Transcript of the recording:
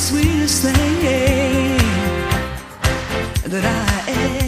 sweetest thing that I ever